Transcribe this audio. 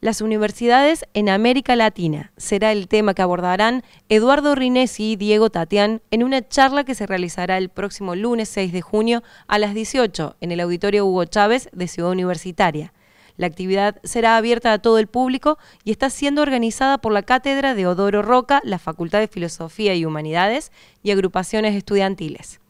Las universidades en América Latina será el tema que abordarán Eduardo Rinesi y Diego Tatián en una charla que se realizará el próximo lunes 6 de junio a las 18 en el Auditorio Hugo Chávez de Ciudad Universitaria. La actividad será abierta a todo el público y está siendo organizada por la Cátedra de Odoro Roca, la Facultad de Filosofía y Humanidades y agrupaciones estudiantiles.